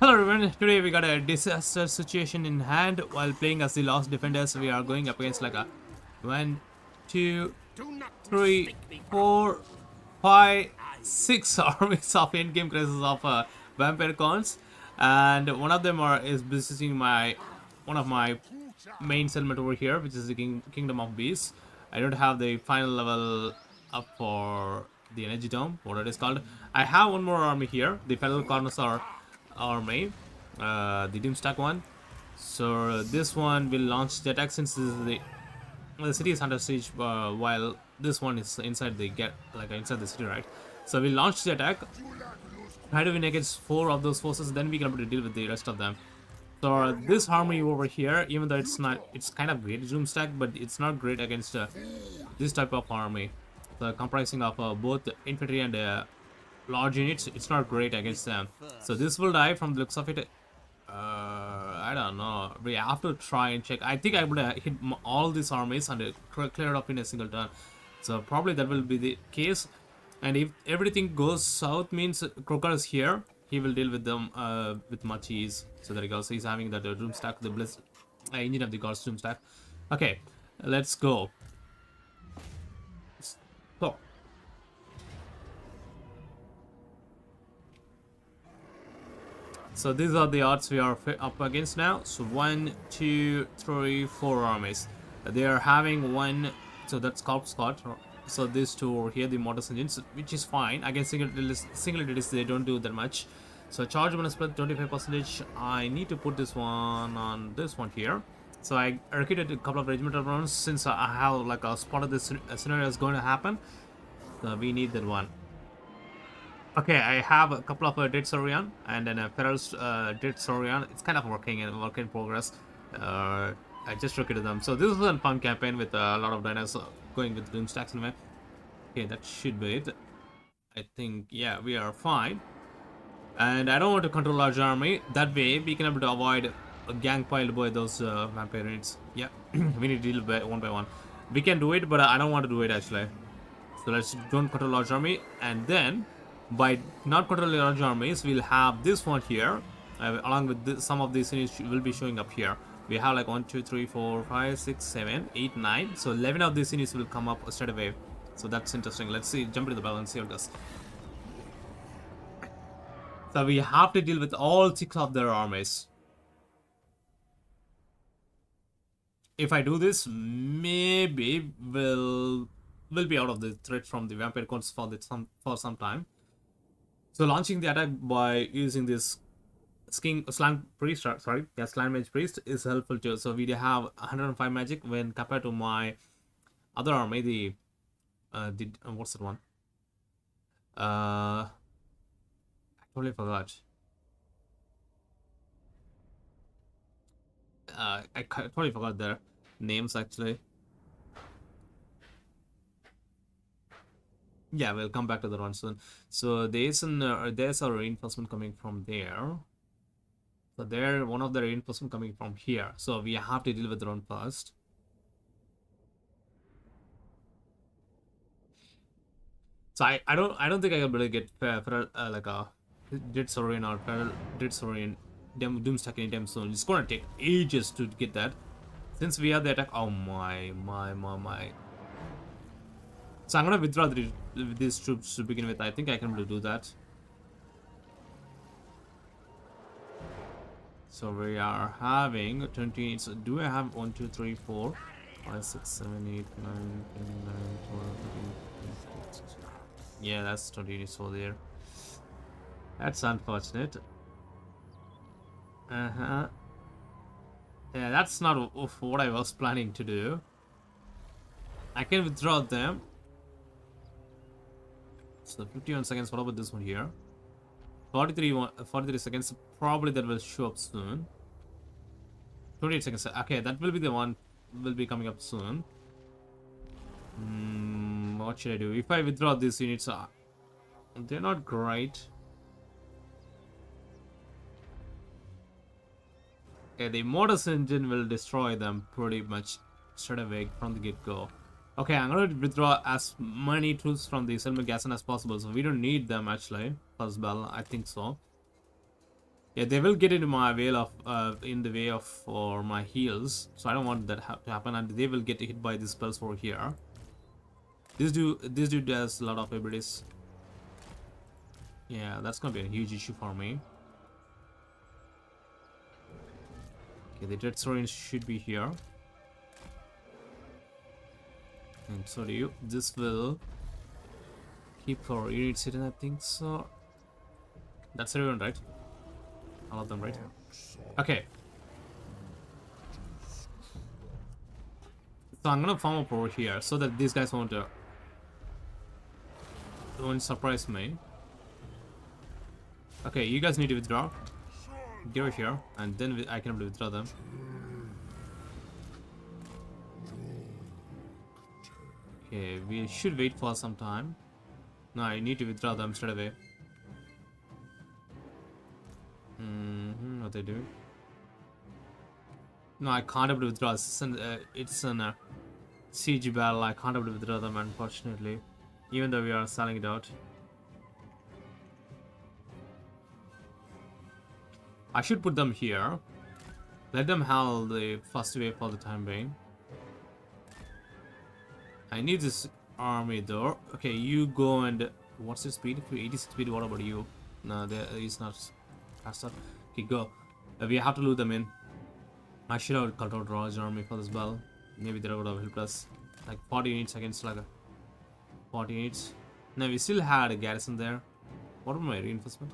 Hello everyone, today we got a disaster situation in hand while playing as the Last Defenders. We are going up against like a one, two, three, four, five, six armies of end-game crisis of uh, Vampire Counts, and one of them are is visiting my one of my main settlement over here, which is the King, Kingdom of Beasts. I don't have the final level up for the energy dome, what it is called. I have one more army here, the Feral Carnosaur army, uh, the Doomstack one. So this one will launch the attack since the the city is under siege uh, while this one is inside the get like inside the city, right? So we launch the attack, try to win against four of those forces, then we can able to deal with the rest of them. So this army over here, even though it's not, it's kind of great Doomstack, but it's not great against uh, this type of army. Comprising of uh, both infantry and uh, large units, it's not great against them. So this will die from the looks of it. Uh, I don't know. We have to try and check. I think I would hit all these armies and uh, clear it up in a single turn. So probably that will be the case. And if everything goes south, means Kroq-Gar is here. He will deal with them uh, with much ease. So there he goes. He's having that uh, Doomstack, the bliss uh, engine of the gods Doomstack. Okay, let's go. So these are the odds we are up against now. So one, two, three, four armies. They are having one, so that's Corpse Cart. So these two over here, the Mortis engines, which is fine. Against single single entities, they don't do that much. So charge bonus plus 25 percentage. I need to put this one on this one here. So I allocated a couple of regimental rounds since I have like a spot of this scenario is going to happen. So we need that one. Okay, I have a couple of uh, Dread Saurian and then a Feral's uh, Dread Saurian. It's kind of working and work in progress. Uh, I just recruited them. So this is a fun campaign with a lot of dinosaurs going with Doomstacks anyway. Okay, that should be it. I think, yeah, we are fine. And I don't want to control large army. That way, we can able to avoid a gang piled by those uh, vampire units. Yeah, we need to deal by one by one. We can do it, but I don't want to do it actually. So let's don't control large army. And then by not controlling large armies, we'll have this one here, uh, along with this, some of these units will be showing up here. We have like 1, 2, 3, 4, 5, 6, 7, 8, 9. So 11 of these units will come up straight away. So that's interesting. Let's see, jump into the battle and see how it goes. So we have to deal with all six of their armies. If I do this, maybe we'll will be out of the threat from the Vampire Counts for the, some for some time. So launching the attack by using this skin Slann priest sorry yeah Slann mage priest is helpful too. So we have 105 magic when compared to my other army the uh the uh, what's that one? Uh i totally forgot. Uh i totally forgot their names actually yeah we'll come back to that one soon so there's an uh, there's a reinforcement coming from there so there one of the reinforcement coming from here so we have to deal with the first so i i don't i don't think i can really get uh, uh, like a Dread Saurian or Feral Dread Saurian Doomstack anytime soon. It's gonna take ages to get that. Since we have the attack, oh my, my, my, my. So I'm gonna withdraw the, these troops to begin with. I think I can do that. So we are having 20. So do I have 1, 2, 3, 4, 5, 6, 7, 8, 9, 10, 11, 12, 13, 14, Yeah, that's 20 units over there. That's unfortunate. Uh-huh. Yeah, that's not what I was planning to do. I can withdraw them. So 51 seconds, what about this one here? 43, 43 seconds, probably that will show up soon. 28 seconds, okay, that will be the one, will be coming up soon. Hmm, what should I do? If I withdraw these units, uh, they're not great. Okay, the Mortis engine will destroy them pretty much straight away from the get-go. Okay, I'm gonna withdraw as many troops from the garrison as possible, so we don't need them actually. First bell, I think so. Yeah, they will get into my way of uh, in the way of for my heals, so I don't want that ha to happen, and they will get hit by these spells over here. This dude, this dude does a lot of abilities. Yeah, that's gonna be a huge issue for me. Okay, the Dread Saurian should be here. And so do you. This will keep our units hidden, I think so. That's everyone, right? All of them, right? Okay. So I'm gonna farm up over here so that these guys won't, uh, won't surprise me. Okay, you guys need to withdraw. Get over here, and then I can withdraw them. Okay, we should wait for some time. No, I need to withdraw them straight away. Mm -hmm, what are they do? No, I can't able to withdraw. It's an, uh, it's an uh, siege battle. I can't able to withdraw them, unfortunately. Even though we are sallying it out. I should put them here. Let them have the first wave for the time being. I need this army though. Okay, you go and... What's your speed? 86 speed, what about you? No, there is not faster. Okay, go. Uh, we have to lure them in. I should have cut out Raj army for this bell. Maybe they would have helped us. Like 40 units against like a 40 units. No, we still had a garrison there. What about my reinforcement?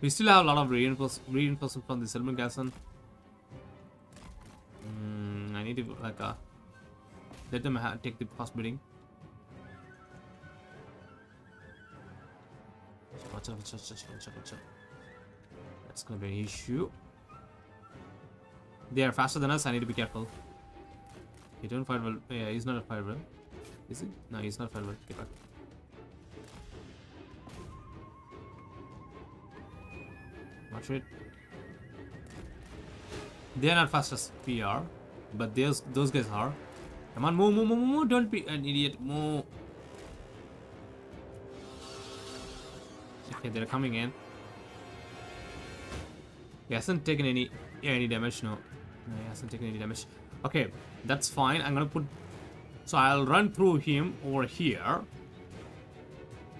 We still have a lot of reinforce reinforcement from the settlement garrison. Mm, I need to like uh, let them take the fast bidding. Watch out, watch out, watch out, watch out. That's gonna be an issue. They are faster than us, I need to be careful. He don't fire well. Yeah, he's not a fight well. Is he? No, he's not fight well. Get back. Watch it. They're not fast as we are, but those those guys are. Come on, move, move, move, move! Don't be an idiot. Move. Okay, they're coming in. He hasn't taken any yeah, any damage. No, no, he hasn't taken any damage. Okay, that's fine. I'm gonna put. So I'll run through him over here.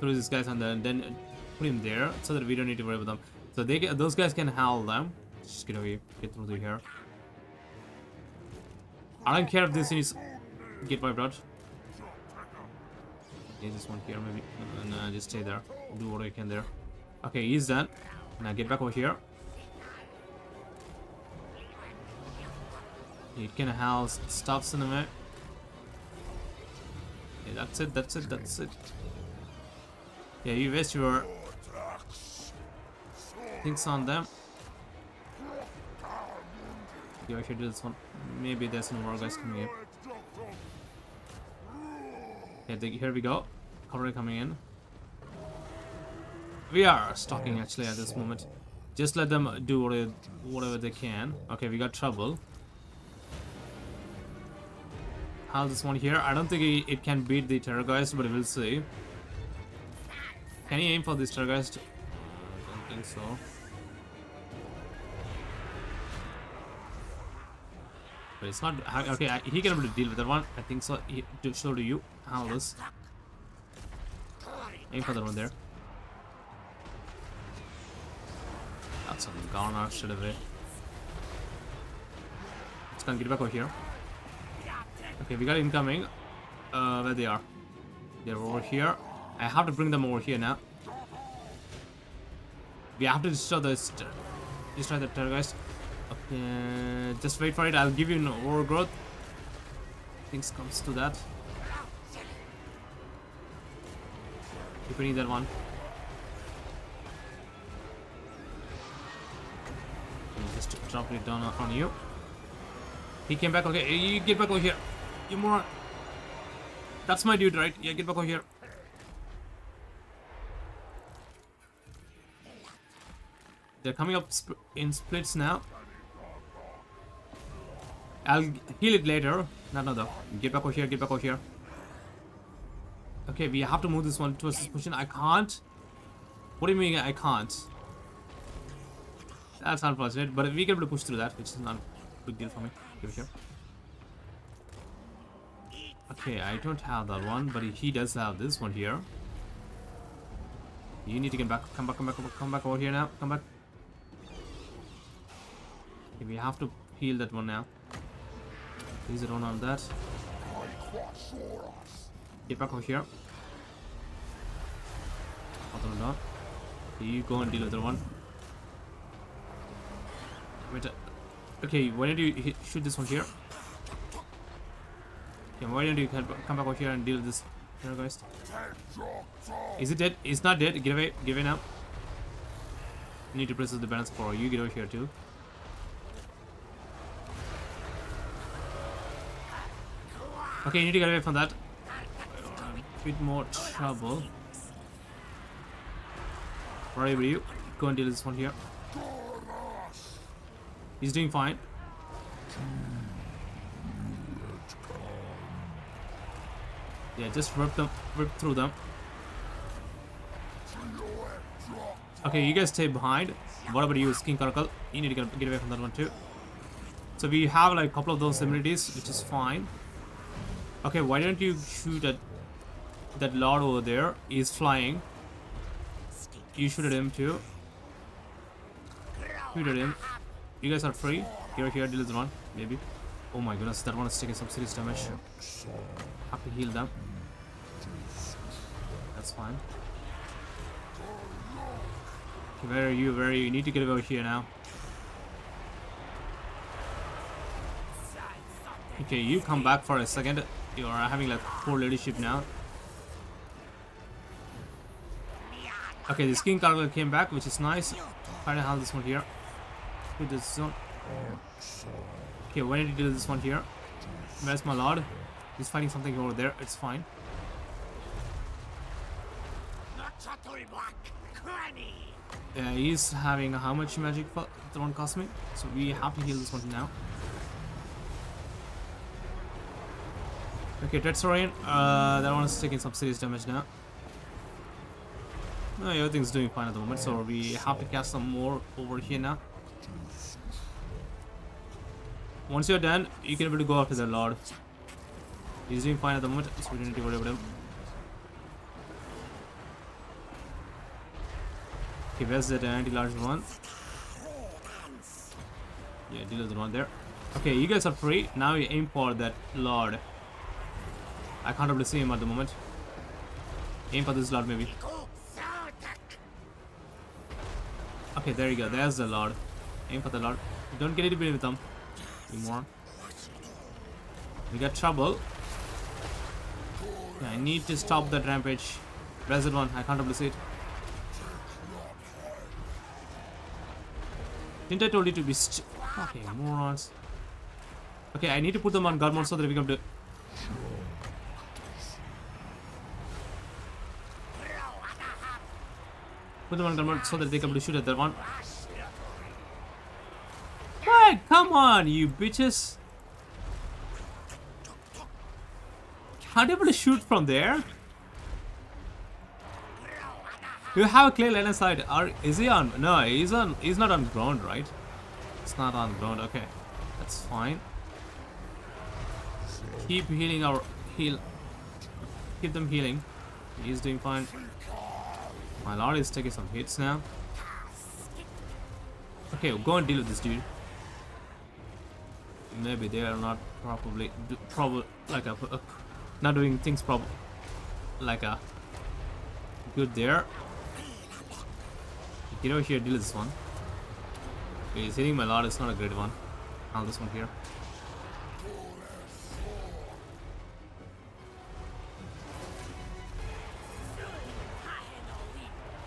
Through these guys and then then put him there so that we don't need to worry about them. So they those guys can howl them. Just get away, get through here. I don't care if this is get wiped out. Okay, this one here maybe. And uh, just stay there. Do what I can there. Okay, he's done. Now get back over here. It can house stuffs in the way. Yeah, that's it, that's it, that's it. Yeah, you waste your things on them. Yeah, I should do this one. Maybe there's some more guys coming in. Yeah, here we go. Cavalry coming in. We are stalking actually at this moment. Just let them do whatever, whatever they can. Okay, we got trouble. How's this one here? I don't think it can beat the Terrorgeist, but we'll see. Can he aim for this Terrorgeist? Uh, I don't think so. But it's not... Okay, he can able to deal with that one. I think so. He, so do you. How this? Aim for that one there. That's some Garner straight away. Let's go get back over here. Okay, we got incoming. Uh, where they are? They're over here. I have to bring them over here now. We have to destroy the destroy the Terrorgeist. Okay, just wait for it. I'll give you an overgrowth. Things comes to that. If we need that one. Just drop it down on you. He came back. Okay, you get back over here. You more. That's my dude, right? Yeah, get back over here. They're coming up in splits now. I'll heal it later. No, no, no. Get back over here, get back over here. Okay, we have to move this one towards this position. I can't. What do you mean I can't? That's unfortunate, but we can able to push through that, which is not a big deal for me. Give here. Okay, I don't have that one, but he does have this one here. You need to get back. Come back, come back, come back, come back over here now. Come back. Okay, we have to heal that one now. Please don't on that. Get back over here. Other one. You go and deal with the one. Wait. Okay, why don't you hit, shoot this one here? Okay, why don't you come back over here and deal with this here, guys? Is it dead? It's not dead. Get away. Give it now. Need to press the balance for you. Get over here too. Okay, you need to get away from that. A bit more trouble. Where are you? Go and deal with this one here. He's doing fine. Yeah, just rip them, rip through them. Okay, you guys stay behind. What about you, Skin Caracal? You need to get, get away from that one too. So we have like a couple of those immunities, which is fine. Okay, why don't you shoot at that lord over there? He's flying. You shoot at him too. Shoot at him. You guys are free. Here, here, deal with one, maybe. Oh my goodness, that one is taking some serious damage. Have to heal them. That's fine. Okay, where are you? Where are you? You need to get over here now. Okay, you come back for a second. You are having like poor leadership now. Okay, the skin cargo came back, which is nice. Try to have this one here. Put this zone. Okay, when did you do this one here? Where's my lord? He's fighting something over there. It's fine. Yeah, he's having how much magic one cost me? So we have to heal this one now. Okay, Tetsorian, uh, that one is taking some serious damage now. No, everything's doing fine at the moment, so we have to cast some more over here now. Once you're done, you can able to go after the Lord. He's doing fine at the moment, so we don't need to worry about him. Okay, where's that anti-large one? Yeah, deal with the one there. Okay, you guys are free. Now you aim for that Lord. I can't really see him at the moment. Aim for this Lord maybe. Okay, there you go. There's the Lord. Aim for the Lord. Don't get anybody with them. You moron. We got trouble. I need to stop that rampage. That one? I can't really see it. Didn't I told you to be st- Okay, morons. Okay, I need to put them on guard mode so that we can do. Put them on mode so that they can shoot at that one. What? Come on, you bitches! You able to shoot from there? You have a clear line of. Are is he on? No, he's on. He's not on ground, right? It's not on ground. Okay, that's fine. Keep healing our heal. Keep them healing. He's doing fine. My lord is taking some hits now. Okay, go and deal with this dude. Maybe they are not probably do, probably like a, a not doing things prob like a good there. Get over here, deal with this one. Okay, he's hitting my lord, it's not a great one. I'll this one here.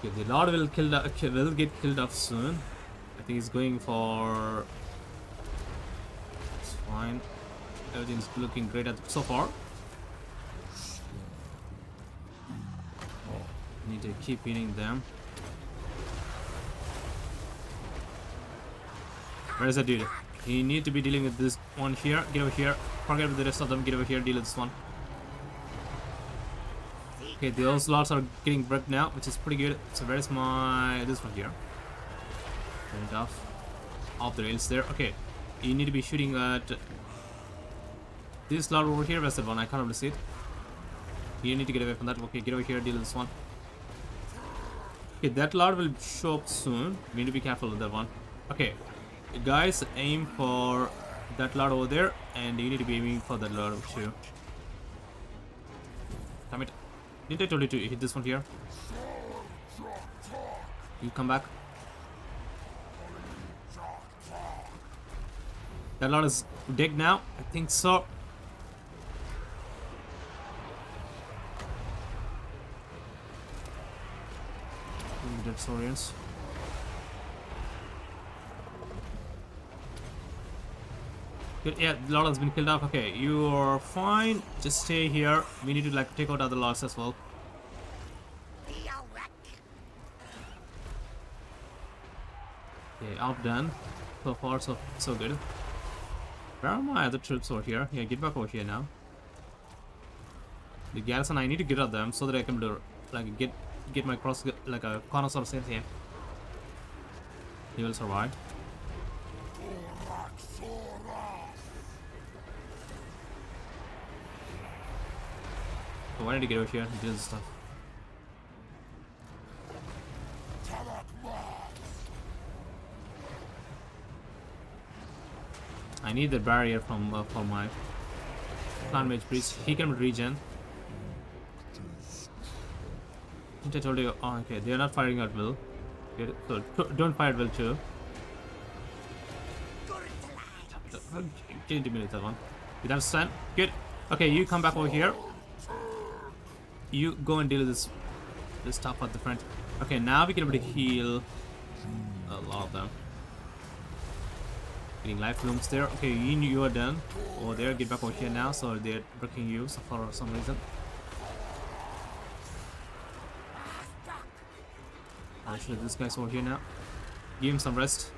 Okay, the lord will kill the, will get killed off soon. I think he's going for it's fine. Everything's looking great at so far. Oh, need to keep hitting them. Where is that dude? He need to be dealing with this one here. Get over here. Forget the rest of them. Get over here. Deal with this one. Okay, those lots are getting bricked now, which is pretty good. So where is my this one here? Turn off. Off the rails there. Okay, you need to be shooting at this lot over here. Where's that one? I can't really see it. You need to get away from that. Okay, get over here. Deal with this one. Okay, that lot will show up soon. We need to be careful with that one. Okay, guys, aim for that lot over there, and you need to be aiming for that lot too. Damn it. Didn't I tell you to hit this one here? You come back. That lot is dead now. I think so. Dread Saurians. Yeah, lot has been killed off. Okay, you are fine. Just stay here. We need to like take out other lots as well. Okay, all done. So far, so so good. Where are my other troops over here? Yeah, get back over here now. The garrison, I need to get at them so that I can do like get get my cross like a connoisseur sense here. He will survive. Why did he get over here and do this stuff? I need the barrier from uh, for my Slann mage priest. He can regen. Didn't I told you? Oh, okay. They are not firing at will. So don't fire at will too. You minute that one? You understand? Good. Okay, you come back over here. You go and deal with this this stuff at the front. Okay, now we can able to heal a lot of them. Getting life blooms there. Okay, you you are done. Over there, get back over here now. So they're breaking you so for some reason. Actually, this guy's over here now. Give him some rest.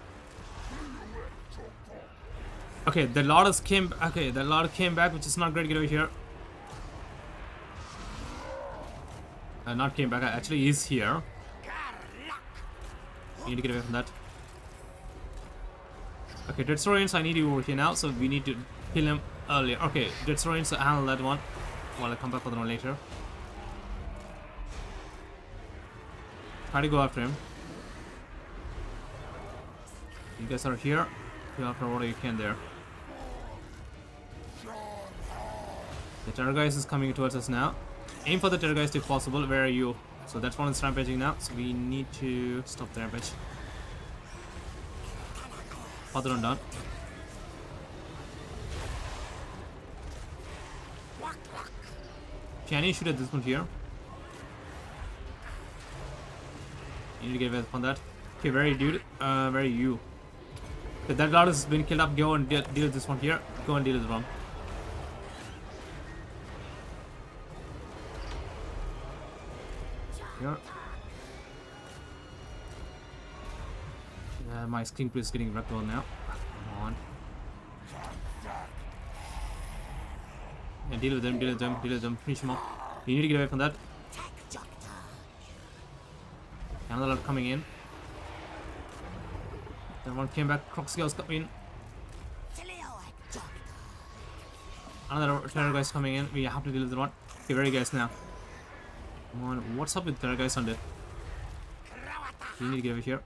Okay, the Lotus came. Okay, the Lord came back, which is not great. Get over here. Uh, not came back. Actually, he's here. You need to get away from that. Okay, Dread Saurians, I need you over here now, so we need to kill him earlier. Okay, Dread Saurians, handle that one while I come back for the one later. Try to go after him. You guys are here. Go after what you can there. The Terrorgeist is coming towards us now. Aim for the Terrorgeist if possible. Where are you? So that's one is rampaging now. So we need to stop the rampage. Other one done. Can you shoot at this one here? You need to get away from that. Okay, very dude. Uh, very you. Okay, that guard has been killed up. Go and deal, deal with this one here. Go and deal with the one. Here. Uh, my skin is getting wrecked on now. Come on. Yeah, deal with them, deal with them, deal with them. Finish them off. You need to get away from that. Another lot coming in. Then one came back. Croxgale's coming in. Another Terrorgeist coming in. We have to deal with the one. Okay, very guys now. Come on, what's up with guys under? You need to get over here.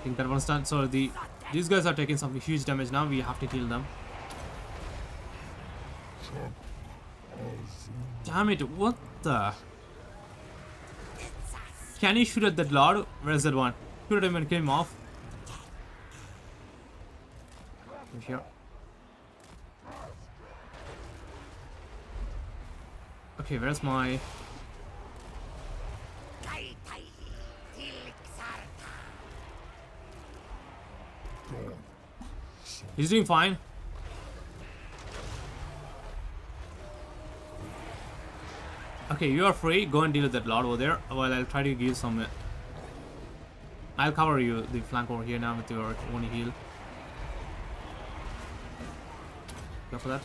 I think that one's done. So the these guys are taking some huge damage now. We have to kill them. Damn it! What the? Can you shoot at that lord? Where's that one? Shoot at him and kill him off. Here. Okay, where's my... He's doing fine. Okay, you are free. Go and deal with that lord over there while I'll try to give some... Uh, I'll cover you the flank over here now with your one heal. Go for that.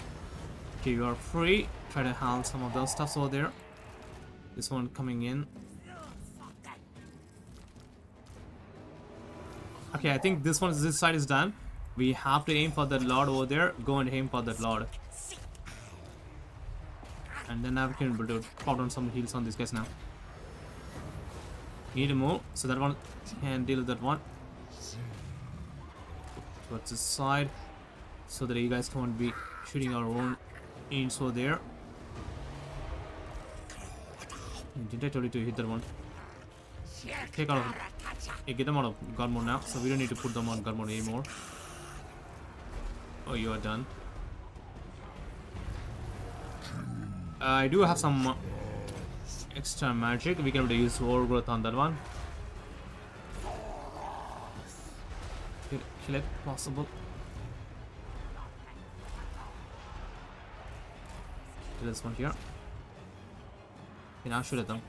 Okay, you are free. Try to handle some of those stuffs over there. This one coming in. Okay, I think this one, this side is done. We have to aim for that lord over there. Go and aim for that lord. And then I can able to pop down some heals on these guys now. Need to move, so that one can deal with that one. Towards this side, so that you guys can't be shooting our own aims over there. Didn't I tell you to hit that one? Take out of yeah, get them out of gun mode now, so we don't need to put them on gun mode anymore. Oh, you are done. Uh, I do have some uh, extra magic. We can use overgrowth on that one. Kill, kill it, possible. This one here. Okay, now shoot at them.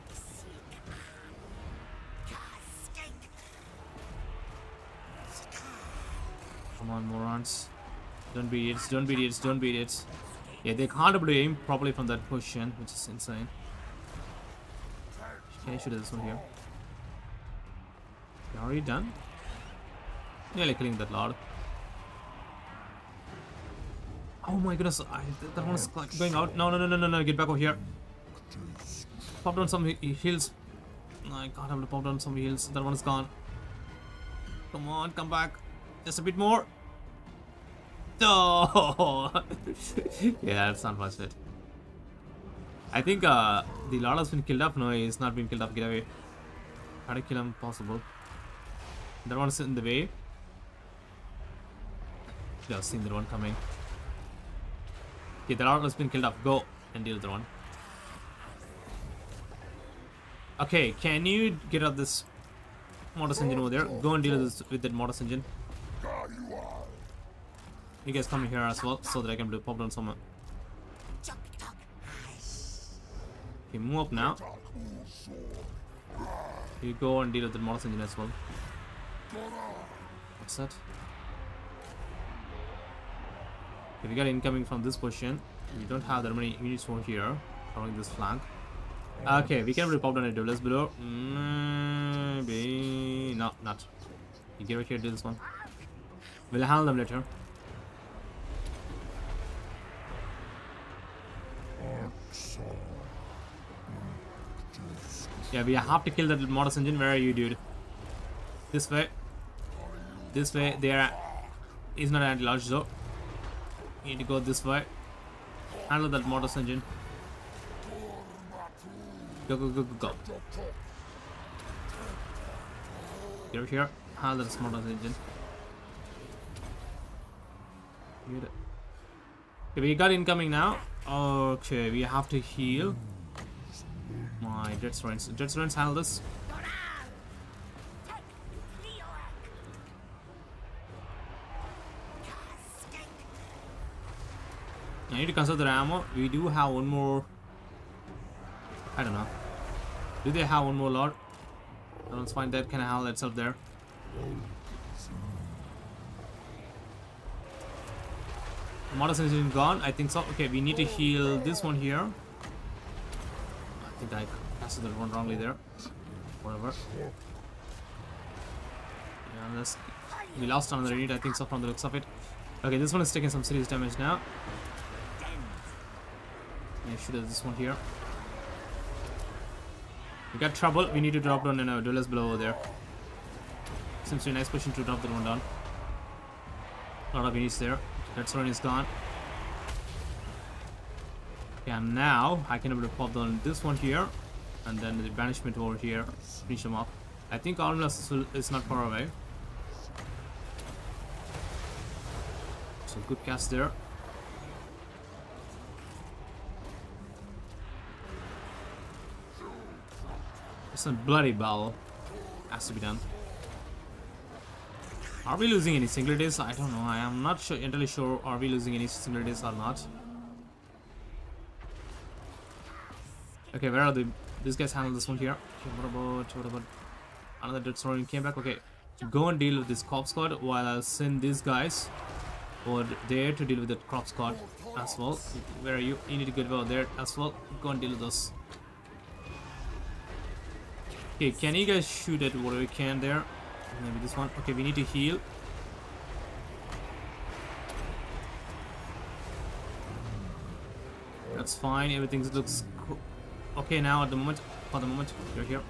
Come on, morons. Don't be idiots, don't be idiots, don't be idiots. Yeah, they can't able aim properly from that position, which is insane. Okay, shoot at this one here. You already done? Nearly killing that lord. Oh my goodness, I, that one's going out. No, no, no, no, no, no, get back over here. Pop down some he heals. No, I can't have to pop down some heals. That one's gone. Come on, come back. Just a bit more. Oh! yeah, that's it. I think uh, the has been killed up. No, he's not been killed up. Get away. How to kill him possible? That one's in the way. Yeah, I've seen that one coming. Okay, the has been killed up. Go and deal with the one. Okay, can you get out this Mortis engine over there? Go and deal with, with that Mortis engine. You guys come here as well, so that I can do pop down some. Okay, move up now. You go and deal with the Mortis engine as well. What's that? Okay, we got incoming from this position. We don't have that many units over here covering this flank. Okay, we can really pop down a Dwellers Below. Maybe no, not. You get right here, do this one. We'll handle them later. Yeah, we have to kill that Mortis engine. Where are you, dude? This way. This way. There is not anti-large though. You need to go this way. Handle that Mortis engine. Go, go, go, go, go. Get over here. Handle that Mortis engine. Get it. Okay, we got incoming now. Okay, we have to heal. My Jet Students. Jet Students handle this. I need to conserve the ammo. We do have one more. I don't know. Do they have one more lord? Let's find that. Can I handle itself there? Mortis engine gone. I think so. Okay, we need to heal this one here. I think I casted that one wrongly there. Whatever. Yeah, let's. We lost another unit. I think so from the looks of it. Okay, this one is taking some serious damage now. Yeah, shoot at this one here. We got trouble. We need to drop down in a Dwellers Below over there. Seems to be a nice position to drop that one down. A lot of units there. That one is gone. Okay, and now I can able to pop down this one here, and then the banishment over here, finish them off. I think Armless is not far away. So good cast there. It's a bloody battle. Has to be done. Are we losing any singularities? I don't know. I am not sure, entirely sure. Are we losing any singularities or not? Okay, where are the? These guys handle this one here. Okay, what about what about another dead story came back? Okay, go and deal with this cop squad while I'll send these guys over there to deal with the crop squad as well. Where are you? You need to get over there as well. Go and deal with those. Okay, can you guys shoot at whatever you can there? Maybe this one. Okay, we need to heal. That's fine. Everything looks okay now at the moment. For the moment, you're here.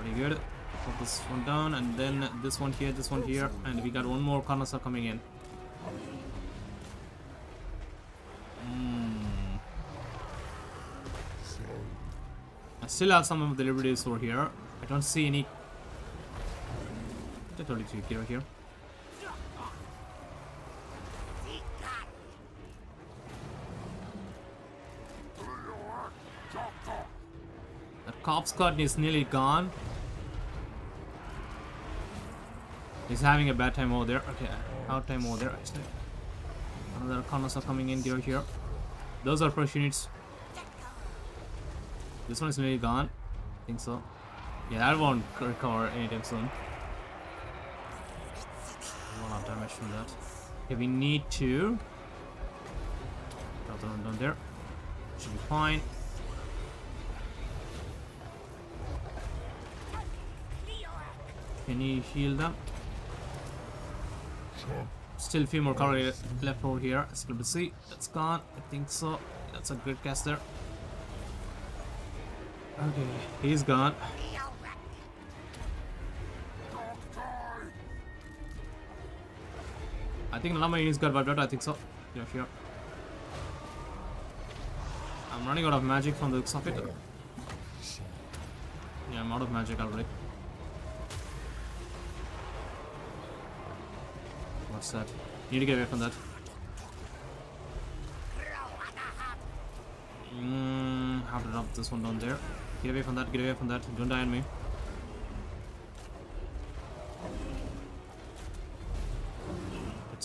pretty good. Put this one down, and then this one here, this one here, and we got one more Carnosaur coming in. Still have some of the liberties over here. I don't see any. Get over here. Cop Squad is nearly gone. He's having a bad time over there. Okay, hard time over there. Another corners are coming in here. here. Those are fresh units. This one is nearly gone. I think so. Yeah, that won't recover anytime soon. Lot of damage from that. Okay, we need to. Drop the one down there. Should be fine. Can you heal them? Still a few more cavalry left over here. As good to see. That's gone. I think so. That's a good caster. Okay, he's gone. I think Lama units got wiped out. I think so. Yeah, sure. I'm running out of magic from the looks of it. Yeah, I'm out of magic already. What's that? You need to get away from that. This one down there. Get away from that, get away from that. Don't die on me.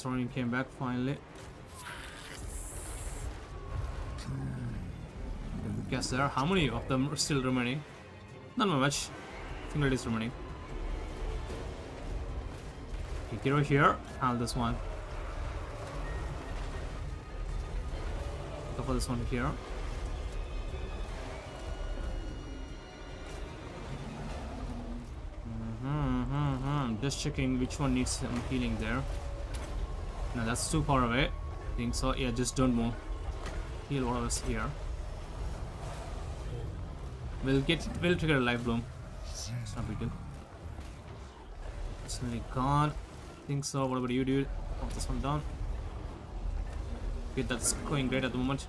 Running came back finally. Guess there. How many of them are still remaining? Not much. Single is remaining. Get over here. Handle this one. Go for this one here. Just checking which one needs some healing there. No, that's too far away. I think so. Yeah, just don't move. Heal whatever's here. We'll get. We'll trigger a life bloom. It's not big deal. It's nearly gone think so. What about you, dude? Pop this one down. Okay, that's going great at the moment.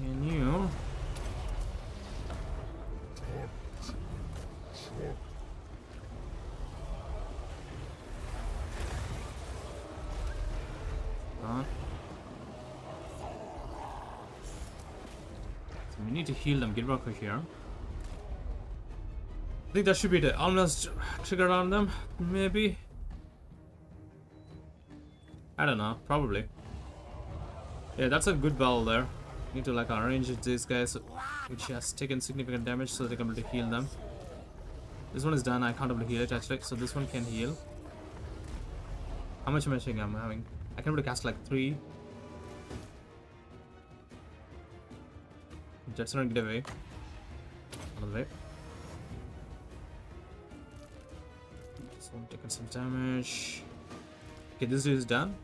And you... So we need to heal them. Get back here. I think that should be the almost trigger on them, maybe. I don't know, probably. Yeah, that's a good battle there. Need to like arrange these guys which has taken significant damage so they can be able to heal them. This one is done, I can't able to heal it actually, so this one can heal. How much matching am I having? I can able to cast like three. Jetson get away. Out of the way. This one taking some damage. Okay, this dude is done.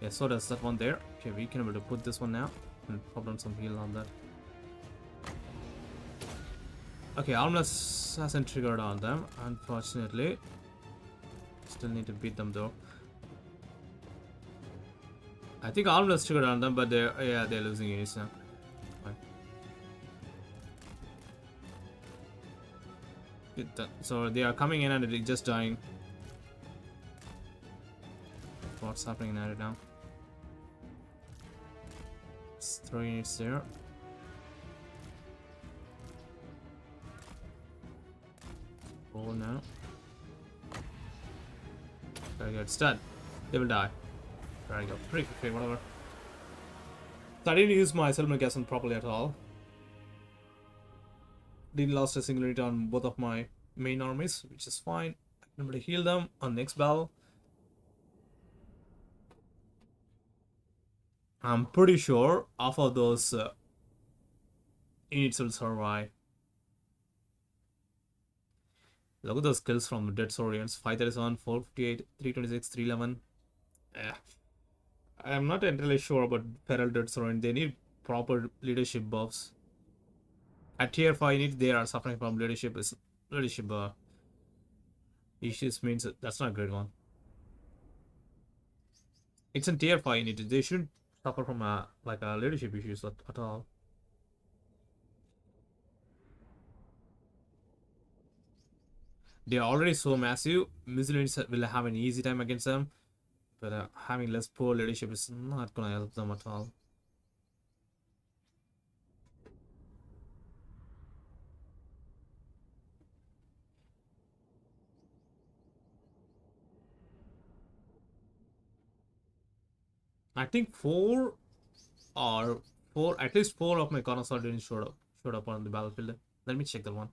Yeah, so does that one there. Okay, we can able to put this one now and pop down some heal on that. Okay, Armless hasn't triggered on them, unfortunately. Still need to beat them though. I think Armless triggered on them, but they're yeah they're losing units now. So they are coming in and they're just dying. What's happening right now? Three units there. Roll now. Very good. Done. They will die. Very good. Pretty quick, whatever. So I didn't use my Settlement Garrison properly at all. Didn't lost a single unit on both of my main armies, which is fine. I'm able to heal them on next battle. I'm pretty sure half of those uh, units will survive. Look at those kills from Dread Saurians 537, 458, 326, 311. Eh. I'm not entirely sure about Feral Dread Saurian. They need proper leadership buffs. At tier 5 units, they are suffering from leadership leadership uh, issues means that's not a great one. It's in tier 5 unit. They shouldn't suffer from a like a leadership issues at, at all. They are already so massive. Miscellaneous will have an easy time against them, but uh, having less poor leadership is not gonna help them at all. I think four or four, at least four of my Carnosaur didn't show up, showed up on the battlefield. Let me check that one.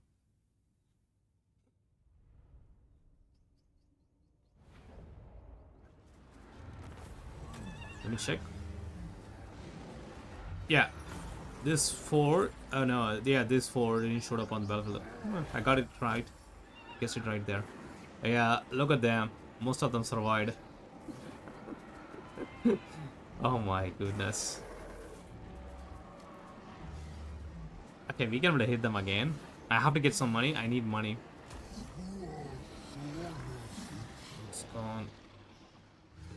Let me check. Yeah, this four. Oh no, yeah, this four didn't show up on the battlefield. I got it right. Guess it right there. Yeah, look at them. Most of them survived. oh my goodness. Okay, we can to hit them again. I have to get some money. I need money. It's gone.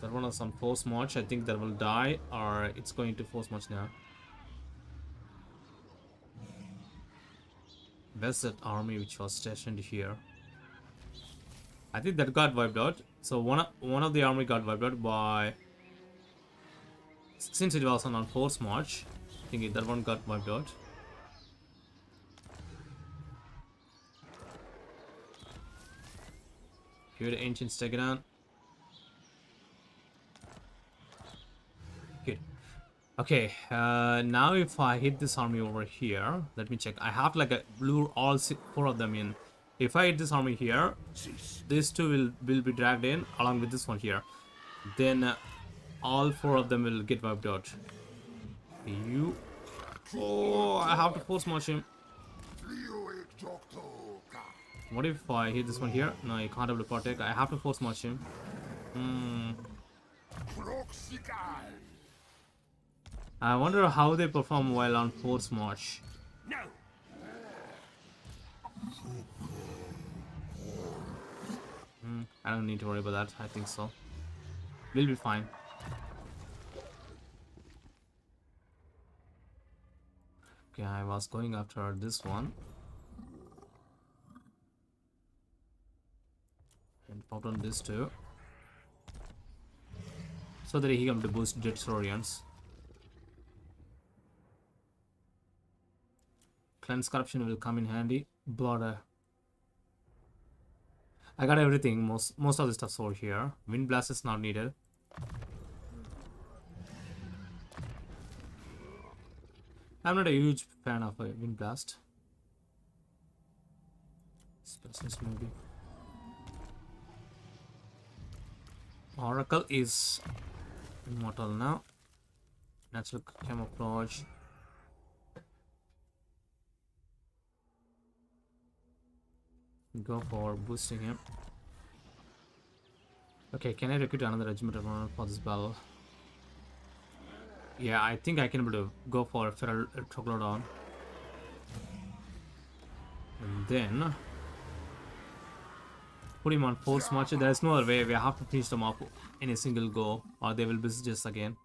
That one is on force march. I think that will die or it's going to force march now. Where's army which was stationed here? I think that got wiped out. So one of, one of the army got wiped out by... Since it was on force march, I think that one got wiped out. Here the ancient Stegadon. Good. Okay, uh, now if I hit this army over here, let me check. I have like a lure all four of them in. If I hit this army here, these two will, will be dragged in along with this one here. Then uh, all four of them will get wiped out. You... Oh, I have to force march him. What if I hit this one here? No, you can't able to protect. I have to force march him. Hmm. I wonder how they perform while on force march. No. Hmm, I don't need to worry about that. I think so. We'll be fine. Okay, I was going after this one. and pop on this too so that he can to boost Dead Cleanse corruption will come in handy. Blood. Uh, I got everything. Most most of the stuff's over here. Wind blast is not needed. I'm not a huge fan of a wind blast. Specialist maybe. Oracle is immortal now. Natural camouflage. Go for boosting him. Okay, can I recruit another regiment for this battle? Yeah, I think I can able to go for a Feral Troglodon. And then put him on force march. There's no other way. We have to finish them off in a single go or they will besiege us again.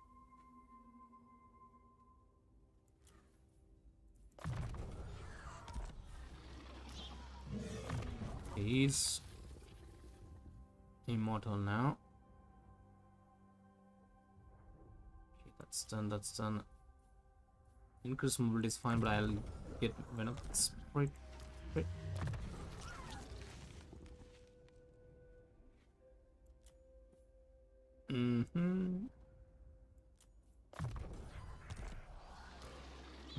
He's immortal now. Okay, that's done, that's done. Increase mobility is fine, but I'll get Venom Sprite. Mm hmm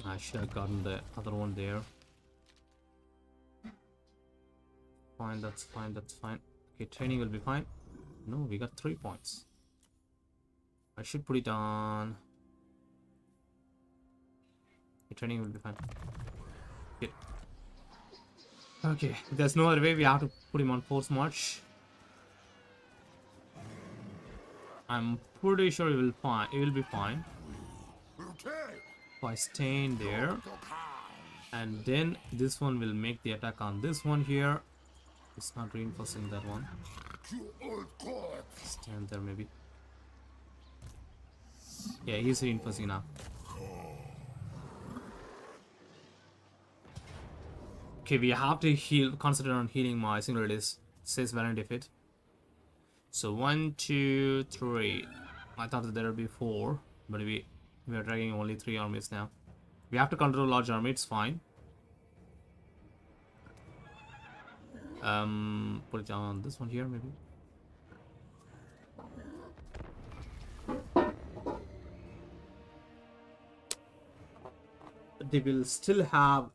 I should have gotten the other one there. Fine, that's fine, that's fine. Okay, training will be fine. No, we got three points. I should put it on. Okay, training will be fine. Okay. Okay, there's no other way. We have to put him on force march. I'm pretty sure it will fine. He will be fine. If I stay there, and then this one will make the attack on this one here. It's not reinforcing that one. Stand there maybe. Yeah, he's reinforcing now. Okay, we have to heal. Concentrate on healing my single release. Says Valiant Defeat. So one, two, three. I thought that there would be four, but we we are dragging only three armies now. We have to control large army. It's fine. Um, put it on this one here, maybe. They will still have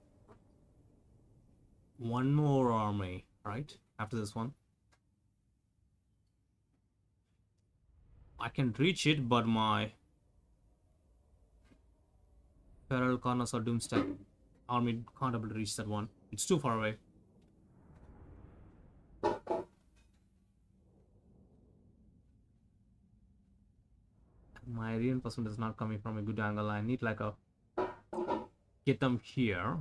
one more army, right? After this one. I can reach it, but my Feral Carnosaur Doomstack army can't able to reach that one. It's too far away. My reinforcement is not coming from a good angle. I need like a get them here.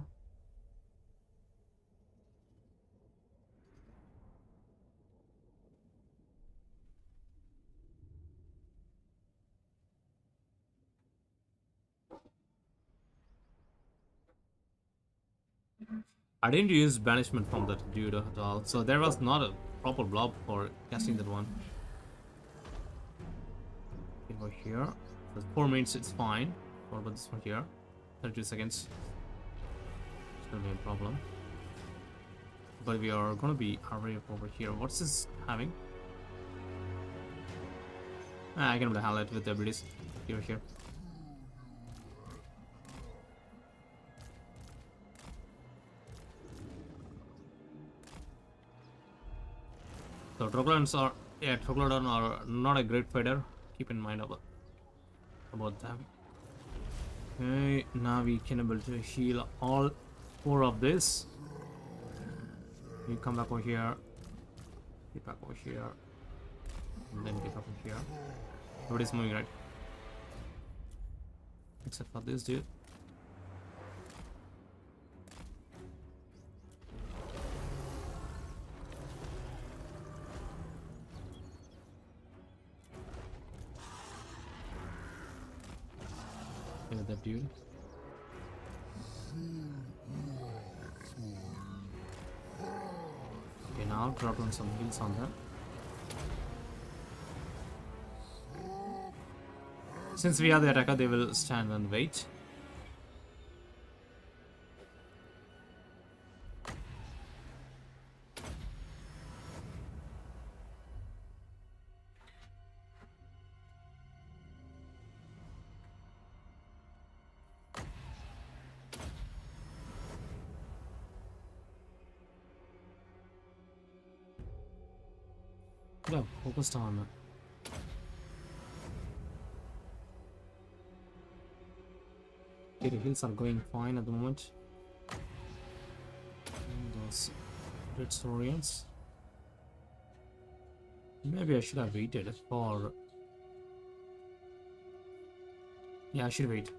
I didn't use banishment from that dude at all, so there was not a proper blob for casting that one. Over here, the four minutes it's fine. What about this one here? 32 seconds. It's gonna be a problem. But we are gonna be array over here. What's this having? Ah, I can highlight with the abilities here here. So Troglodons are yeah, Troglodon are not a great fighter. Keep in mind about about them. Okay, now we can able to heal all four of this. You come back over here. Get back over here. And then get over here. Everybody's moving right. Except for this dude. Dude. Okay, now I'll drop on some heals on that. Since we are the attacker, they will stand and wait. Have focused Okay, the hills are going fine at the moment. And those Dread Saurians. Maybe I should have waited for. Yeah, I should wait.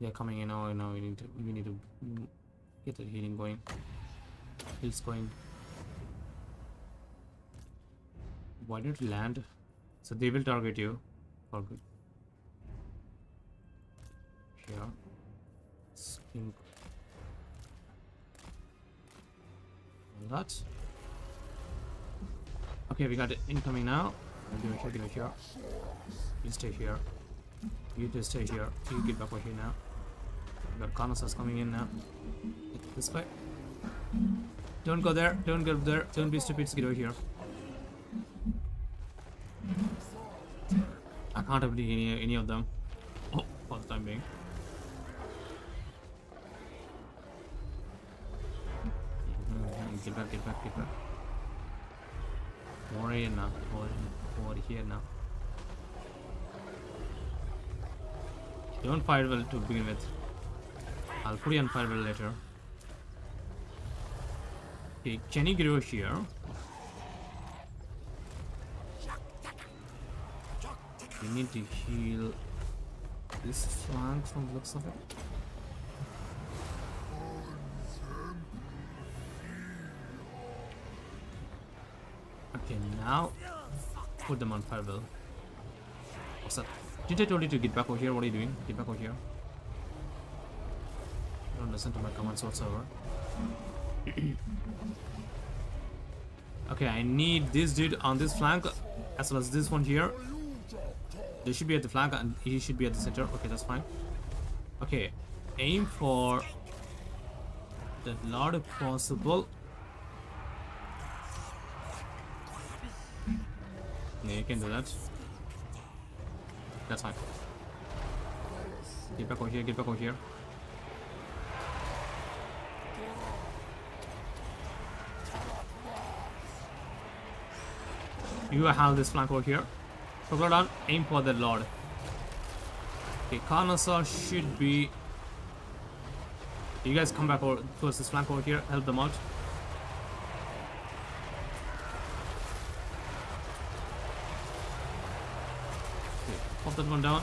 They're coming in now. Now we need to we need to get the healing going. Hills going. Why don't land? So they will target you for good. Here. That. Okay, we got it incoming now. Give here, here. You stay here. You just stay here. You get back over here now. We got coming in now. This way. Don't go there. Don't go there. Don't be stupid. Get over here. can't have any, any of them. Oh, for the time being. Mm, get back, get back, get back. More here now. More here, here now. Don't fire well to begin with. I'll put you on fire well later. Okay, can Grew here? We need to heal this flank from the looks of it. Okay, now put them on fireball. What's that? Did I told you to get back over here? What are you doing? Get back over here. Don't listen to my commands whatsoever. okay, I need this dude on this flank as well as this one here. They should be at the flank and he should be at the center. Okay, that's fine. Okay, aim for the if possible. Yeah, you can do that. That's fine. Get back over here, get back over here. You have this flank over here. Troglodon, aim for the Lord. Okay, Carnosaur should be... You guys come back over towards this flank over here, help them out. Okay, pop that one down.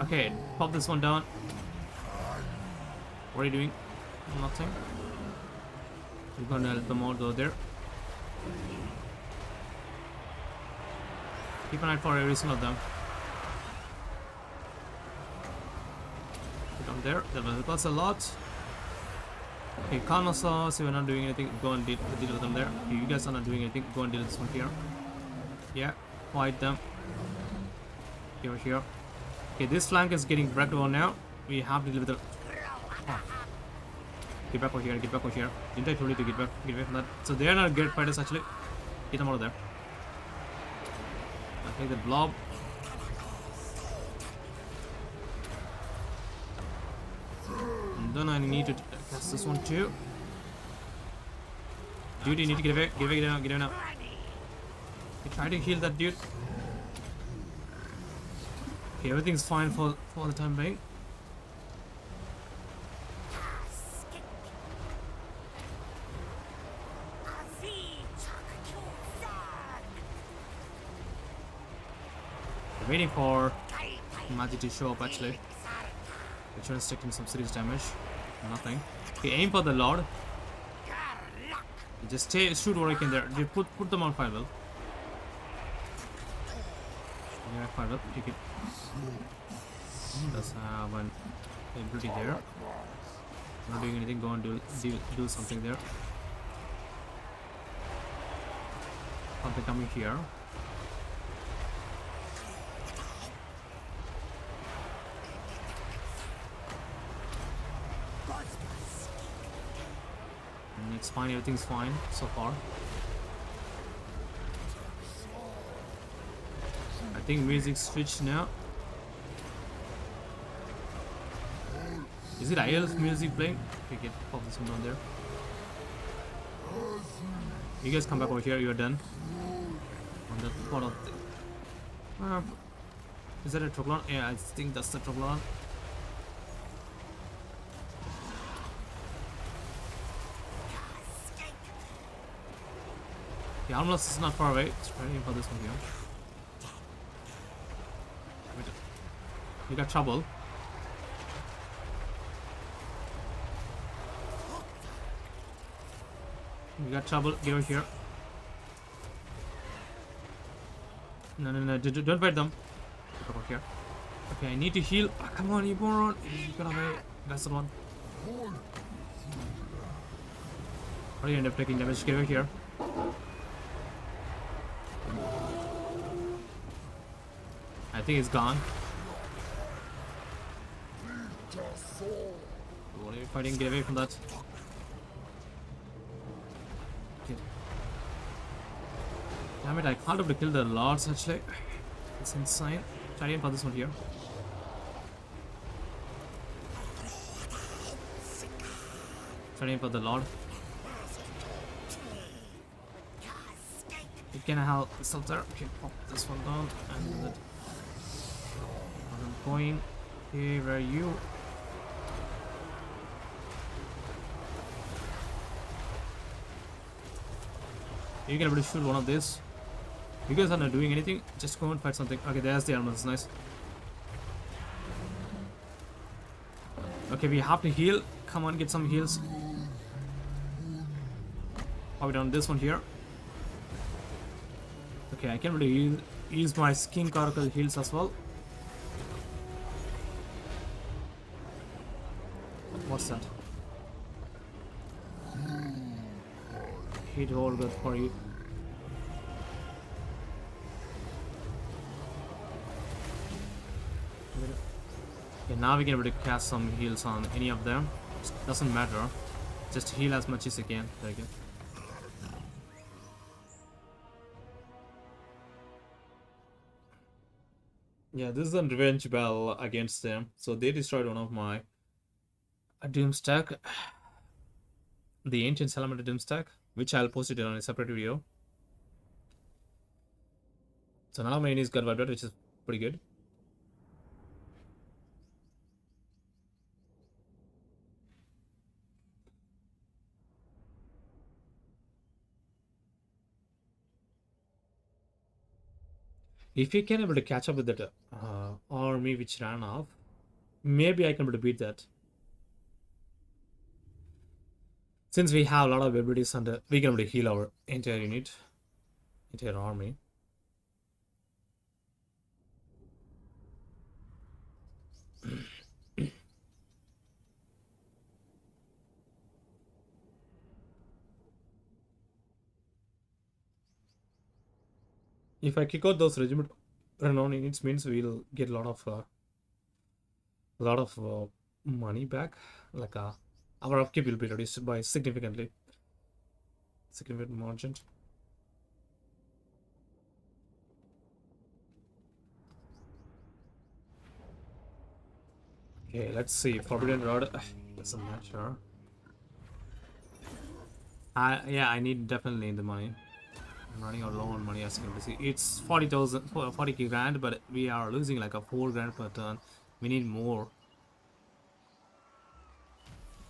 Okay, pop this one down. What are you doing? Nothing. We're gonna help them out over there. Keep an eye for every single of them. Put them there. That us a lot. Okay, Carnosaur, so we're not doing anything. Go and deal, deal with them there. You guys are not doing anything. Go and deal with this one here. Yeah, fight them. Here, here. Okay, this flank is getting wrecked over now. We have to deal with the. Oh. Get back over here, get back over here. Didn't I told you to get back, get away from that? So they are not great fighters actually. Get them out of there. Take the blob. And then I need to cast this one too. Dude, you need to get away, get away, get away, get now. Okay, try to heal that dude. Okay, everything's fine for, for the time being. Waiting for Magi to show up actually. Which one is taking some serious damage. Nothing. Okay, aim for the Lord. Just stay, shoot what I can there. Just put put them on fire, Will. Yeah, fire, Will. Take it. Does have an ability there. Not doing anything. Go and do do, do something there. Something coming here. It's fine, everything's fine so far. I think music switched now. Is it IL's music playing? Okay, get pop this one down there. You guys come back over here, you're done. On the spot of the... Uh, is that a Troglon? Yeah, I think that's the Troglon. The Armless is not far away. It's ready for this one here. You got trouble. You got trouble. Get over here. No, no, no. Don't fight them. Get over here. Okay, I need to heal. Oh, come on, you moron. You got away. That's the one. Or you end up taking damage. Get over here. Think he's gone. What are you fighting? Get away from that. Damn it, I can't able to kill the lords actually. It's insane. Try again for this one here. Training for the Lord. You can help yourself there. Okay, pop this one down and that. I'm going. Okay, where are you? You can able to shoot one of these. You guys are not doing anything. Just go and fight something. Okay, there's the. That's nice. Okay, we have to heal. Come on, get some heals. We done this one here? Okay, I can really use, my Skink Oracle heals as well. All good for you. Okay, now we can able to cast some heals on any of them. Doesn't matter. Just heal as much as you can. There you go. Yeah, this is a revenge bell against them. So they destroyed one of my uh, a Doomstack. The ancient salamander Doomstack, which I'll post it on a separate video. So now my enemies got out, which is pretty good. If you can able to catch up with that uh, army which ran off, maybe I can able to beat that. Since we have a lot of abilities uh, we can to heal our entire unit, entire army. if I kick out those regiment renown units means we'll get a lot of uh, a lot of uh, money back like uh, our upkeep will be reduced by significantly significant margin okay let's see forbidden rod doesn't matter I yeah I need definitely the money I'm running out low on money as you can see. It's 40,000, 40 grand, but we are losing like a 4 grand per turn. We need more.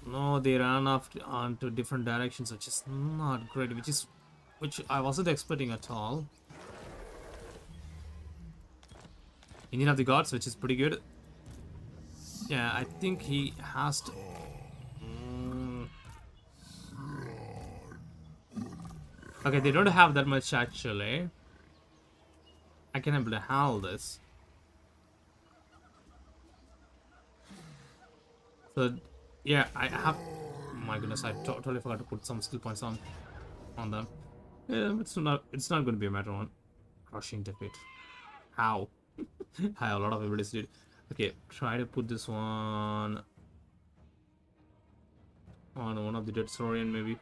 No, they ran off onto different directions, which is not great, which is, which I wasn't expecting at all. Indian of the Gods, which is pretty good. Yeah, I think he has to mm. Okay, they don't have that much actually. I can able to handle this. So, yeah, I have... Oh my goodness, I totally forgot to put some skill points on on them. Yeah, it's not it's not going to be a matter of crushing defeat. How? I a lot of abilities, dude. Okay, try to put this one on one of the Dread Saurian maybe.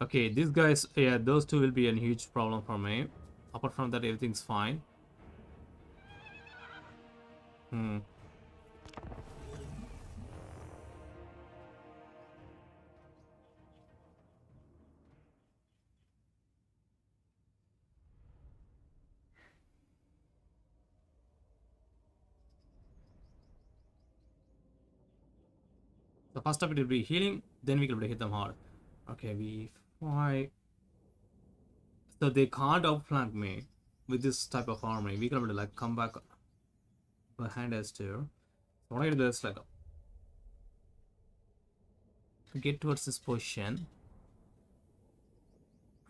Okay, these guys, yeah, those two will be a huge problem for me. Apart from that, everything's fine. Hmm. So first up it will be healing, then we can hit them hard. Okay, we fight. So they can't outflank me with this type of army. We can like come back behind us too. So what I do is like get towards this position.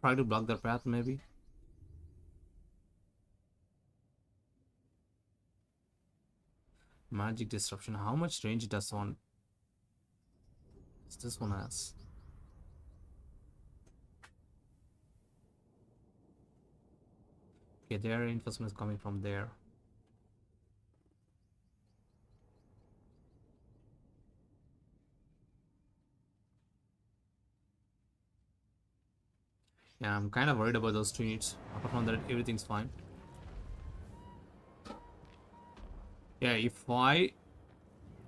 Try to block their path maybe. Magic disruption. How much range does one? Does this one has? Okay, their reinforcement is coming from there. Yeah, I'm kind of worried about those two units. Apart from that, everything's fine. Yeah, if I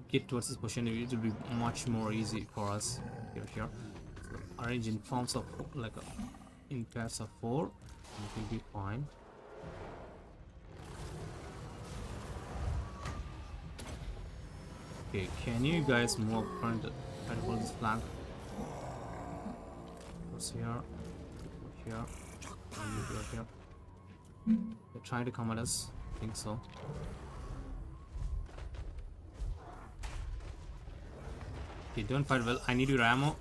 get towards this position, it will be much more easy for us. Here, here. So arrange in forms of like a, in pairs of four, it will be fine. Okay, can you guys move up front? Try to this flank. What's here? Here. And you here. They're trying to come at us. I think so. Okay, don't fight well. I need your ammo.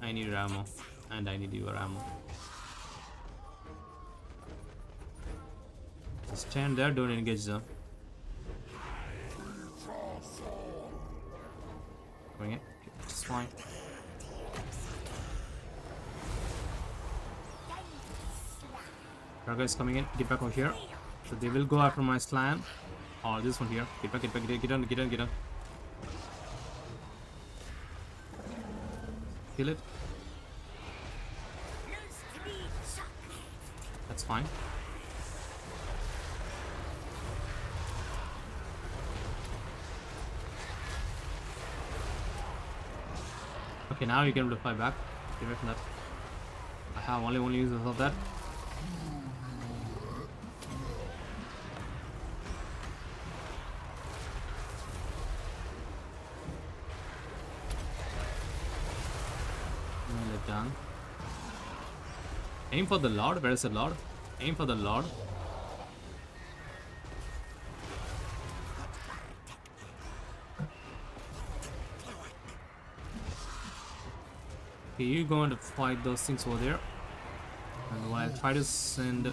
I need your ammo. And I need your ammo. Stand there, don't engage them. Bring it. It's fine. Drago is coming in. Get back over here. So they will go after my Slann. Or this one here. Get back, get back, get, get on, get on, get on. Kill it. That's fine. Okay, now you can fly back. Away from that. I have only one uses of that. Nearly done. Aim for the Lord. Where is the Lord? Aim for the Lord. Okay, you're going to fight those things over there. And while I try to send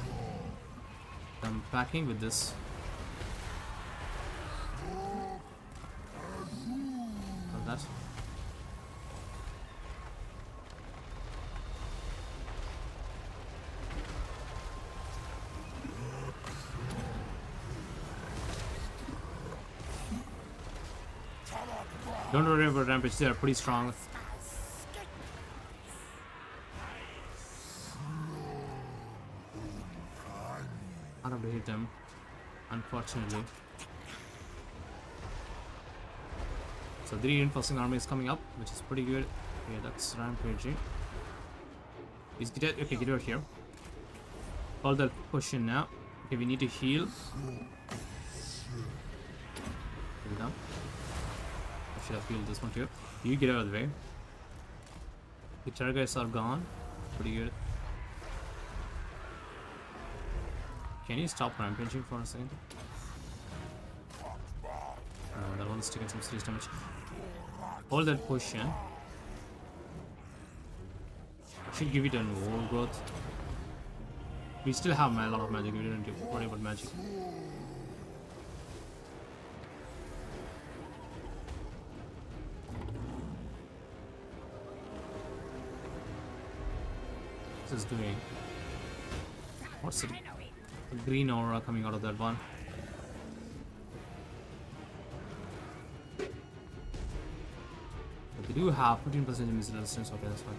them packing with this. Like that. Don't worry about they are pretty strong. Hard have to hit them, unfortunately. So the reinforcing army is coming up, which is pretty good. Yeah, that's rampaging. Eh? Is get okay, get over here. All that push in now. Okay, we need to heal. Here we go. I should have healed this one too. You get out of the way. The targets are gone. Pretty good. Can you stop rampaging for a second? No, that one's taking some serious damage. Hold that position. Should give it an overgrowth. We still have a lot of magic. We didn't worry about magic. This is doing. What's it? A green aura coming out of that one. But they do have 15% missile resistance. Okay, that's fine.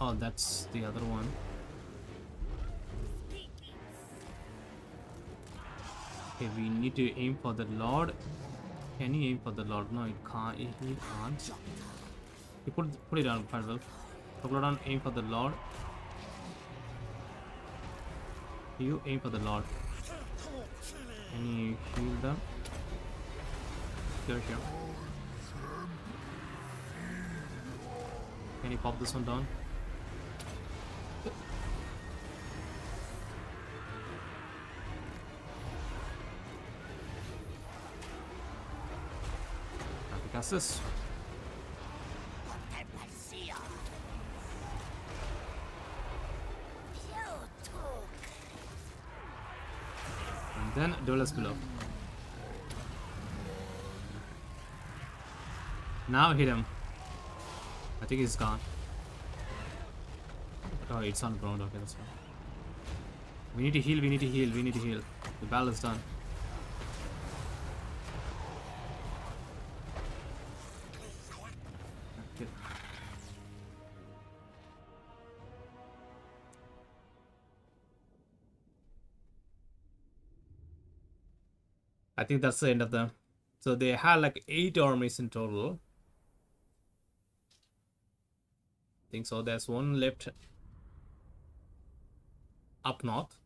Oh, that's the other one. Okay, we need to aim for the Lord. Can he aim for the Lord? No, he can't. He can't. You put put it quite well. Down. Aim for the Lord. You aim for the Lord. Can you heal them? Here, here. Can you pop this one down? Cast Dwellers Below. Now hit him. I think he's gone. Oh, it's on ground. Okay, that's fine. We need to heal, we need to heal, we need to heal. The battle is done. I think that's the end of them. So they had like eight armies in total. I think so. There's one left up north.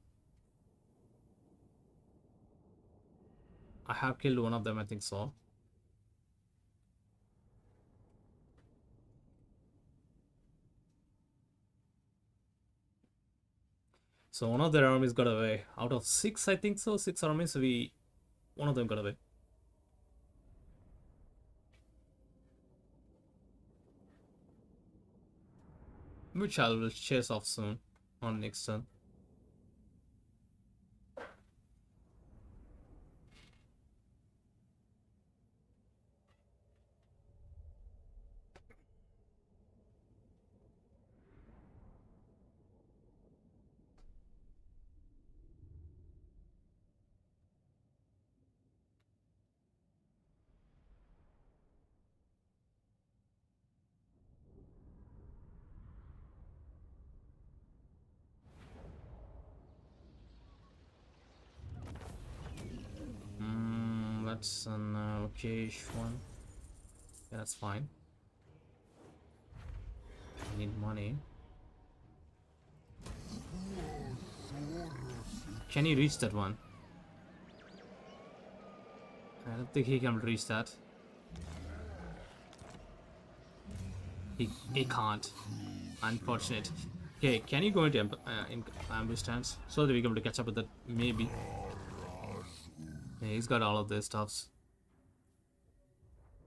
I have killed one of them, I think so. So one of their armies got away. Out of six, I think so. Six armies, we one of them got away. Which I will chase off soon on next turn. Mm, that's an uh, okay-ish one. Yeah, that's fine. I need money. Can you reach that one? I don't think he can reach that. He, he can't. Unfortunate. Okay, can you go into uh, in ambush stance so that we can to catch up with that? Maybe. Yeah, he's got all of this stuffs.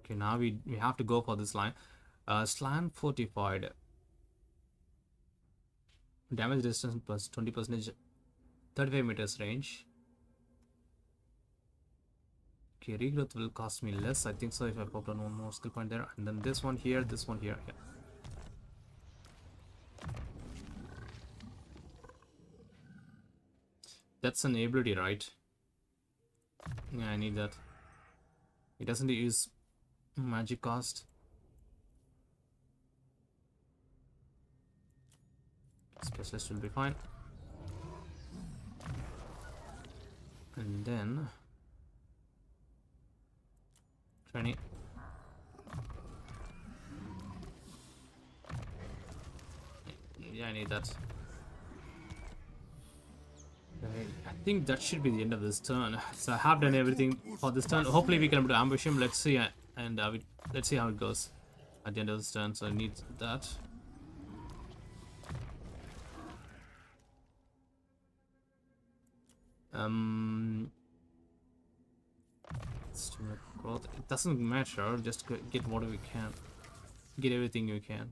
Okay, now we we have to go for this line. Uh, slant fortified. Damage distance plus 20 percentage, 35 meters range. Okay, regrowth will cost me less. I think so if I pop on one more skill point there. And then this one here, this one here. Yeah. That's an ability, right? Yeah, I need that. It doesn't use magic cost. Specialist will be fine. And then... Training. Yeah, I need that. I think that should be the end of this turn. So I have done everything for this turn. Hopefully we can able to ambush him. Let's see, uh, and uh, we, let's see how it goes at the end of this turn. So I need that. Um. It doesn't matter. Just get what we can. Get everything you can.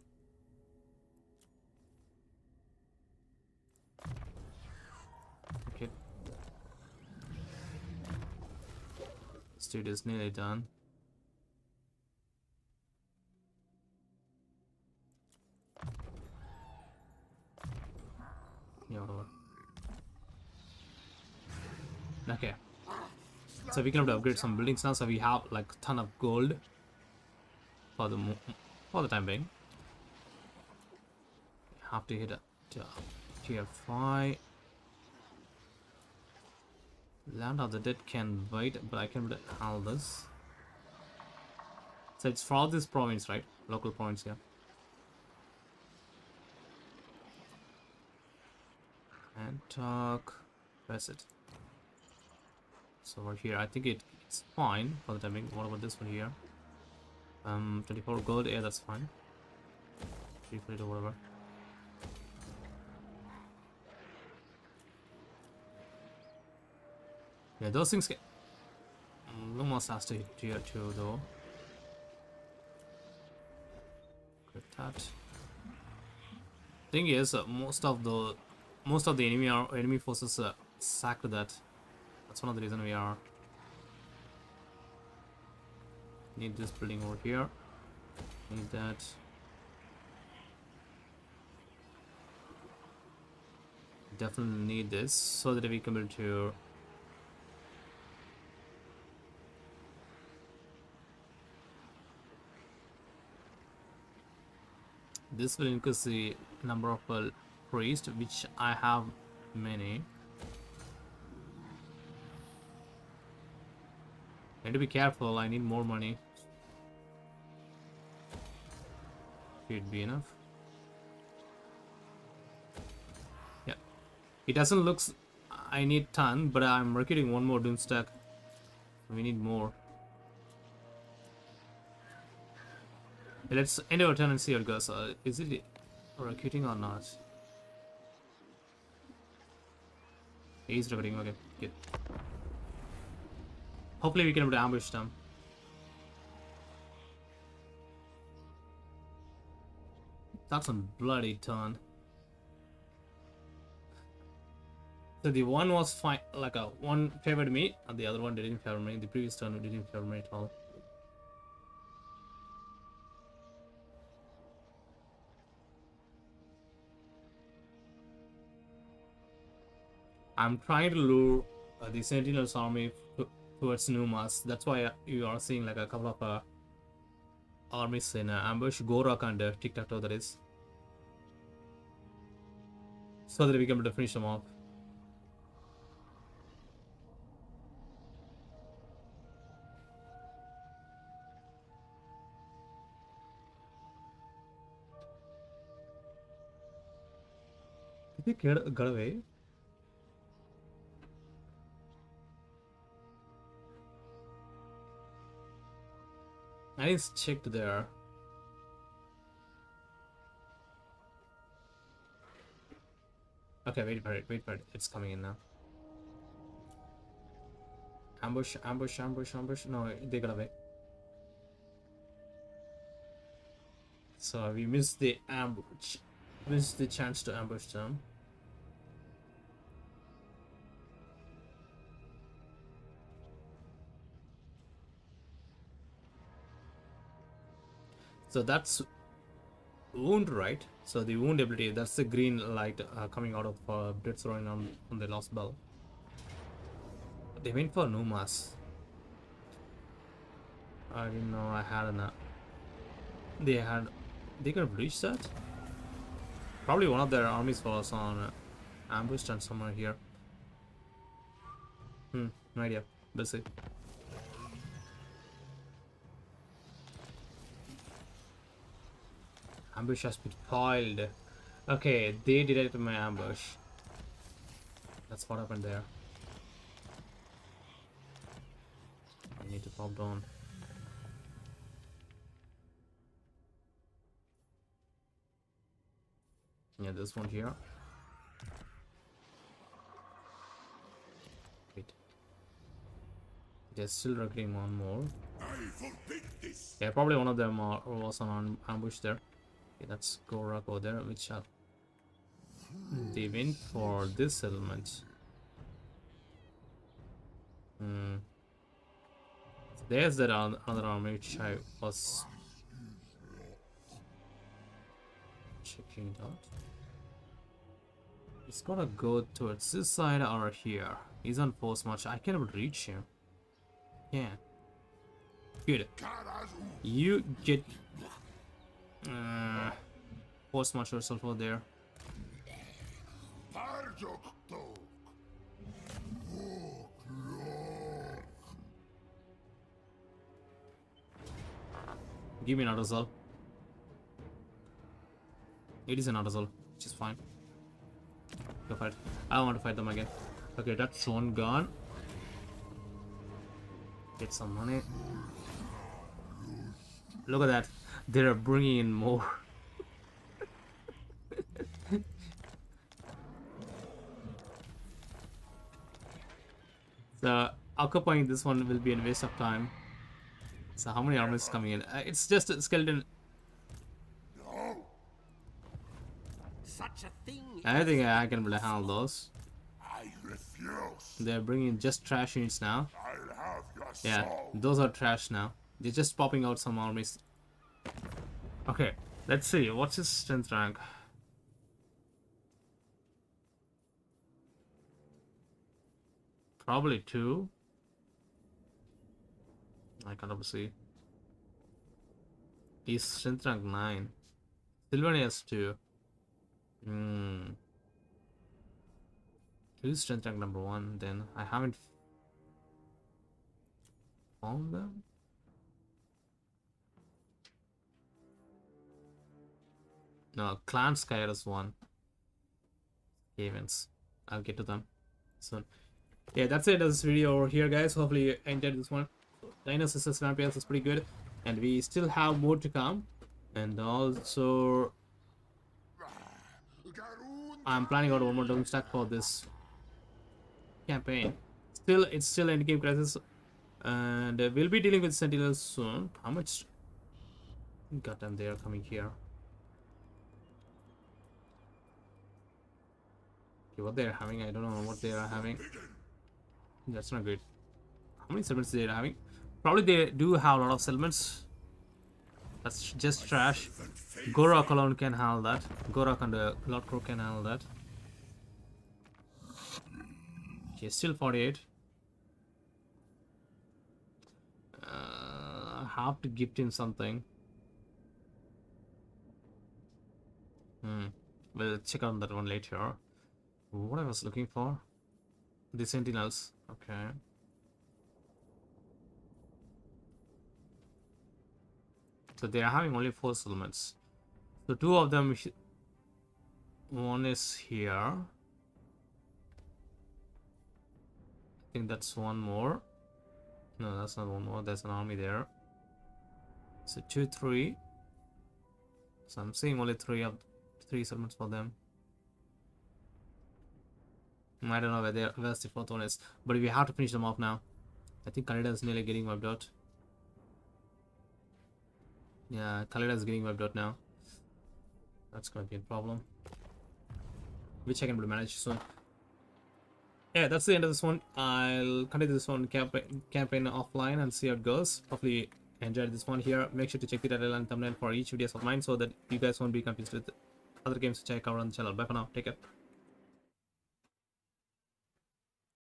Okay. This dude is nearly done. Okay. So we can able to upgrade some buildings now. So we have like a ton of gold for the for the time being. Have to hit a tier five. Land of the Dead can wait, but I can handle this. So it's for all this province, right? Local province, yeah. And talk. Where's it? So over here, I think it, it's fine for the timing. What about this one here? Um, 24 gold. Yeah, that's fine. 3 or whatever. Yeah, those things get almost has to hit tier 2 though. Good that. Thing is, uh, most of the most of the enemy are enemy forces uh, sacked that. That's one of the reason we are need this building over here. Need that. Definitely need this so that we can able to this will increase the number of uh, priests which I have many Need to be careful. I need more money. Should be enough. Yeah. It doesn't look... I need ton, but I'm recruiting one more Doomstack. We need more. Let's end our turn and see how it goes. Uh, is it recruiting or not? He's recruiting, okay, good. Hopefully we can able to ambush them. That's a bloody ton. So the one was fine, like a one favored me, and the other one didn't favor me. The previous turn didn't favor me at all. I'm trying to lure uh, the Sentinels army towards Numas. That's why uh, you are seeing like a couple of uh, armies in uh, ambush. Gor-Rok and uh, Tiktaq'to, that is. So that we can to finish them off. Did he get, get away? I just checked there. Okay, wait for it, wait for it. It's coming in now. Ambush, ambush, ambush, ambush. No, they got away. So we missed the ambush. Missed the chance to ambush them. So that's wound, right? So the wound ability, that's the green light uh, coming out of uh, Blitz on, on the Lost Bell. They went for Numas. I didn't know I had an... Uh, they had... They could have reached that? Probably one of their armies was on uh, ambushed and somewhere here. Hmm, no idea. Let's see. Ambush has been piled. Okay, they detected my ambush. That's what happened there. I need to pop down. Yeah, this one here. Wait. They're still recruiting one more. Yeah, probably one of them are, was on ambush there. Okay, that's Gor-Rok over there, which are they went for this element. Hmm. There's that other army which I was checking it out. It's gonna go towards this side or here. He's on force much. I can't reach him. Yeah. Good. You get uh, force march yourself over there. Give me another Autosol. It is another Autosol, which is fine. Go fight. I want to fight them again. Okay, that's one gone. Get some money. Look at that. They're bringing in more. so occupying this one will be a waste of time. So how many armies coming in? Uh, it's just a skeleton. No. Such a thing. I think I can handle those. I refuse. They're bringing just trash units now. I'll have your Yeah, soul. those are trash now. They're just popping out some armies. Okay, let's see. What's his strength rank? Probably two. I can't see. He's strength rank nine. Sylvania has two. Hmm. Who's strength rank number one then? I haven't found them? No, Clan Skyrus one. Events. I'll get to them soon. Yeah, that's it. This video over here, guys. Hopefully you enjoyed this one. Dinos vs Vampires is pretty good, and we still have more to come. And also, I'm planning out one more double stack for this campaign. Still, it's still endgame crisis, and we'll be dealing with sentinels soon. How much? Goddamn, they are coming here. Okay, what they're having, I don't know what they are having. That's not good. How many settlements they are having? Probably they do have a lot of settlements. That's just trash. Gor-Rok alone can handle that. Gor-Rok and the Lord Kroak can handle that. Okay, still 48. Uh, have to gift him something. Hmm. We'll check on that one later. What I was looking for? The sentinels. Okay. So they are having only four settlements. So two of them, one is here. I think that's one more. No, that's not one more. There's an army there. So two, three. So I'm seeing only three of three settlements for them. I don't know where the fourth one is, but we have to finish them off now. I think Khalida is nearly getting wiped out. Yeah, Khalida is getting wiped out now. That's gonna be a problem. Which I can manage soon. Yeah, that's the end of this one. I'll continue this one campaign campaign offline and see how it goes. Hopefully you enjoyed this one here. Make sure to check the title and thumbnail for each videos of mine so that you guys won't be confused with other games which I cover on the channel. Bye for now. Take care.